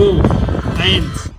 rule. Thanks.